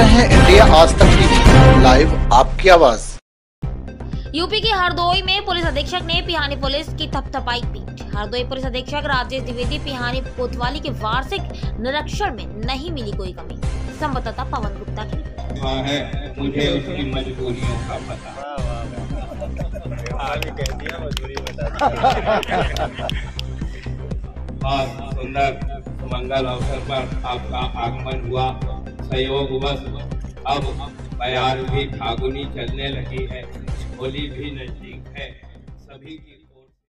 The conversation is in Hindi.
रहे हैं इंडिया आज तक टीवी लाइव आपकी आवाज़। यूपी के हरदोई में पुलिस अधीक्षक ने पिहानी पुलिस की थपथपाई पीठ हरदोई पुलिस अधीक्षक राजेश द्विवेदी पिहानी कोतवाली के वार्षिक निरीक्षण में नहीं मिली कोई कमी। संवाददाता पवन गुप्ता की रिपोर्ट। मुझे उसकी मजबूरियों का पता। और सुंदर मंगल अवसर पर आपका आगमन हुआ। सहयोग बस अब भी फागुनी चलने लगी है। होली भी नज़दीक है। सभी की